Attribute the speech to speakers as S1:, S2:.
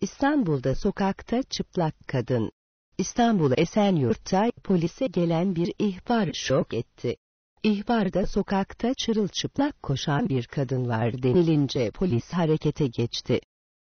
S1: İstanbul'da sokakta çıplak kadın. İstanbul Esenyurt'ta polise gelen bir ihbar şok etti. İhbarda sokakta çırılçıplak koşan bir kadın var denilince polis harekete geçti.